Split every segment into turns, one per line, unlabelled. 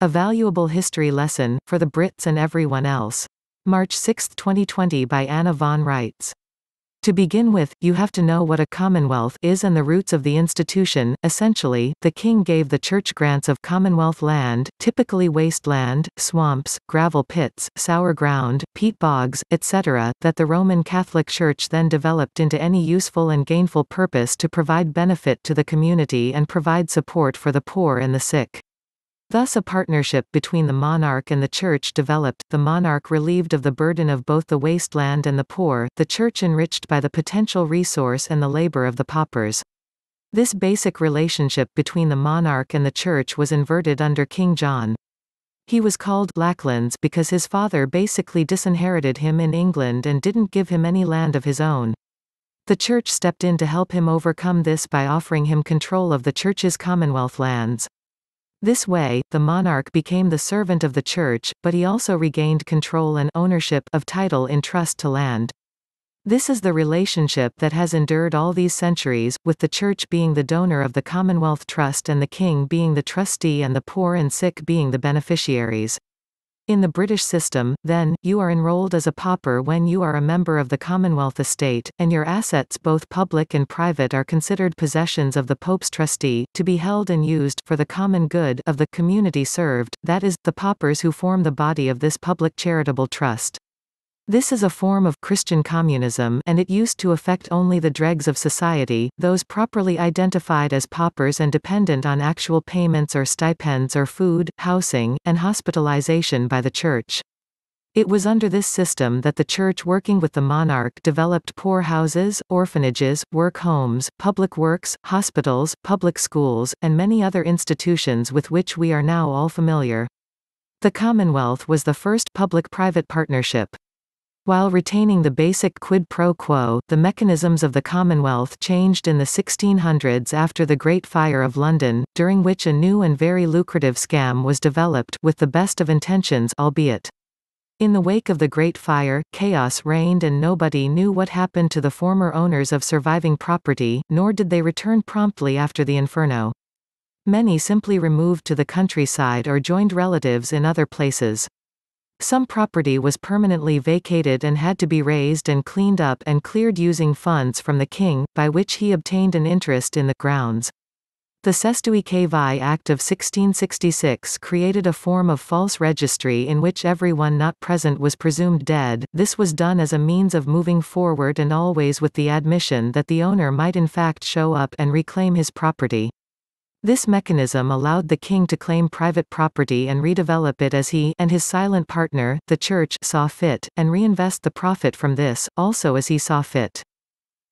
A valuable history lesson, for the Brits and everyone else. March 6, 2020 by Anna von Reitz. To begin with, you have to know what a commonwealth is and the roots of the institution. Essentially, the king gave the church grants of commonwealth land, typically wasteland, swamps, gravel pits, sour ground, peat bogs, etc., that the Roman Catholic Church then developed into any useful and gainful purpose to provide benefit to the community and provide support for the poor and the sick. Thus a partnership between the monarch and the church developed, the monarch relieved of the burden of both the wasteland and the poor, the church enriched by the potential resource and the labor of the paupers. This basic relationship between the monarch and the church was inverted under King John. He was called Lacklands because his father basically disinherited him in England and didn't give him any land of his own. The church stepped in to help him overcome this by offering him control of the church's commonwealth lands. This way, the monarch became the servant of the church, but he also regained control and ownership of title in trust to land. This is the relationship that has endured all these centuries, with the Church being the donor of the Commonwealth Trust and the King being the trustee and the poor and sick being the beneficiaries. In the British system, then, you are enrolled as a pauper when you are a member of the Commonwealth estate, and your assets both public and private are considered possessions of the Pope's trustee, to be held and used for the common good of the community served, that is, the paupers who form the body of this public charitable trust. This is a form of Christian communism and it used to affect only the dregs of society, those properly identified as paupers and dependent on actual payments or stipends or food, housing, and hospitalization by the Church. It was under this system that the Church working with the monarch developed poor houses, orphanages, work homes, public works, hospitals, public schools, and many other institutions with which we are now all familiar. The Commonwealth was the first public-private partnership. While retaining the basic quid pro quo, the mechanisms of the Commonwealth changed in the 1600s after the Great Fire of London, during which a new and very lucrative scam was developed with the best of intentions albeit. In the wake of the Great Fire, chaos reigned and nobody knew what happened to the former owners of surviving property, nor did they return promptly after the inferno. Many simply removed to the countryside or joined relatives in other places. Some property was permanently vacated and had to be raised and cleaned up and cleared using funds from the king, by which he obtained an interest in the grounds. The Cestui Vie Act of 1666 created a form of false registry in which everyone not present was presumed dead. This was done as a means of moving forward and always with the admission that the owner might in fact show up and reclaim his property. This mechanism allowed the king to claim private property and redevelop it as he and his silent partner, the church, saw fit, and reinvest the profit from this, also as he saw fit.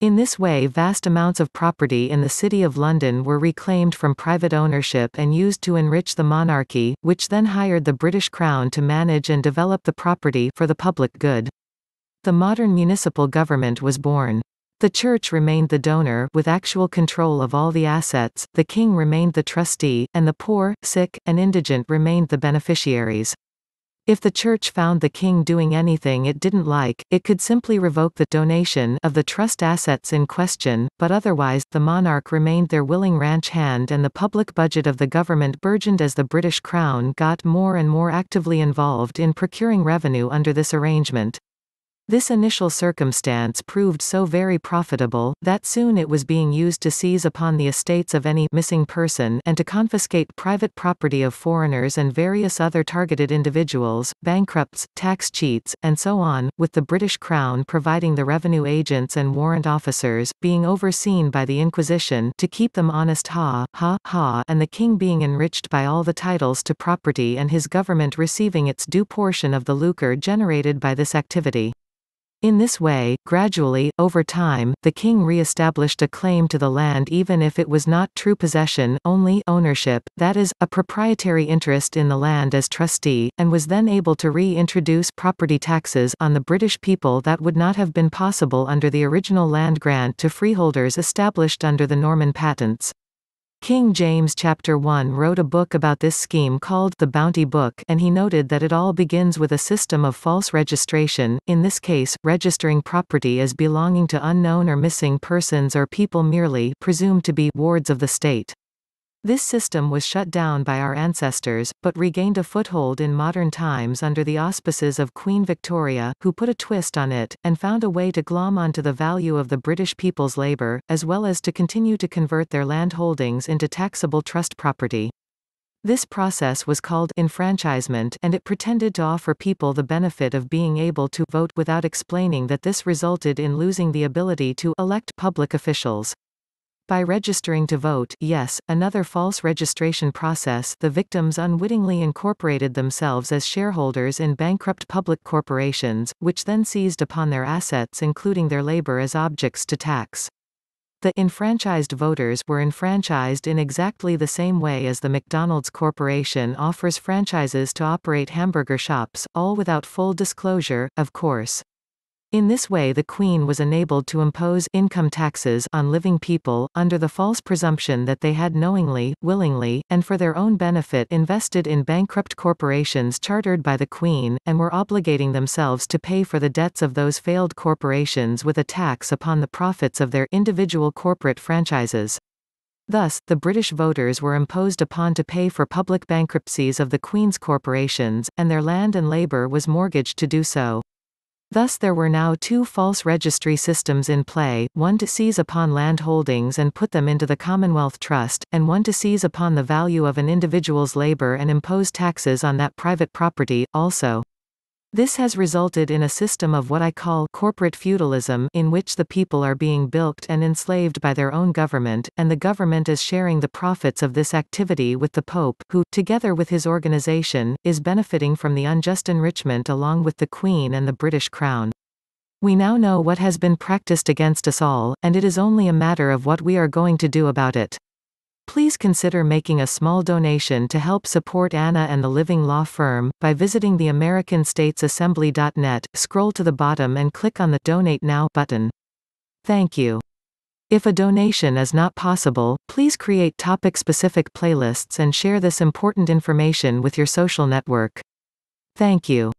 In this way vast amounts of property in the City of London were reclaimed from private ownership and used to enrich the monarchy, which then hired the British Crown to manage and develop the property for the public good. The modern municipal government was born. The Church remained the donor with actual control of all the assets, the king remained the trustee, and the poor, sick, and indigent remained the beneficiaries. If the Church found the king doing anything it didn't like, it could simply revoke the donation of the trust assets in question, but otherwise, the monarch remained their willing ranch hand and the public budget of the government burgeoned as the British Crown got more and more actively involved in procuring revenue under this arrangement. This initial circumstance proved so very profitable, that soon it was being used to seize upon the estates of any missing person and to confiscate private property of foreigners and various other targeted individuals, bankrupts, tax cheats, and so on, with the British Crown providing the revenue agents and warrant officers, being overseen by the Inquisition to keep them honest ha, ha, ha and the king being enriched by all the titles to property and his government receiving its due portion of the lucre generated by this activity. In this way, gradually, over time, the king re-established a claim to the land even if it was not true possession, only ownership, that is, a proprietary interest in the land as trustee, and was then able to re-introduce property taxes on the British people that would not have been possible under the original land grant to freeholders established under the Norman patents. King James chapter 1 wrote a book about this scheme called the Bounty Book and he noted that it all begins with a system of false registration, in this case, registering property as belonging to unknown or missing persons or people merely presumed to be wards of the state. This system was shut down by our ancestors, but regained a foothold in modern times under the auspices of Queen Victoria, who put a twist on it, and found a way to glom onto the value of the British people's labour, as well as to continue to convert their land holdings into taxable trust property. This process was called enfranchisement and it pretended to offer people the benefit of being able to vote without explaining that this resulted in losing the ability to elect public officials. By registering to vote yes, another false registration process the victims unwittingly incorporated themselves as shareholders in bankrupt public corporations, which then seized upon their assets including their labor as objects to tax. The enfranchised voters were enfranchised in exactly the same way as the McDonald's Corporation offers franchises to operate hamburger shops, all without full disclosure, of course. In this way the Queen was enabled to impose income taxes on living people, under the false presumption that they had knowingly, willingly, and for their own benefit invested in bankrupt corporations chartered by the Queen, and were obligating themselves to pay for the debts of those failed corporations with a tax upon the profits of their individual corporate franchises. Thus, the British voters were imposed upon to pay for public bankruptcies of the Queen's corporations, and their land and labour was mortgaged to do so. Thus there were now two false registry systems in play, one to seize upon land holdings and put them into the Commonwealth Trust, and one to seize upon the value of an individual's labour and impose taxes on that private property, also. This has resulted in a system of what I call corporate feudalism in which the people are being bilked and enslaved by their own government, and the government is sharing the profits of this activity with the Pope, who, together with his organization, is benefiting from the unjust enrichment along with the Queen and the British Crown. We now know what has been practiced against us all, and it is only a matter of what we are going to do about it. Please consider making a small donation to help support Anna and the Living Law Firm, by visiting the AmericanStatesAssembly.net, scroll to the bottom and click on the Donate Now button. Thank you. If a donation is not possible, please create topic-specific playlists and share this important information with your social network. Thank you.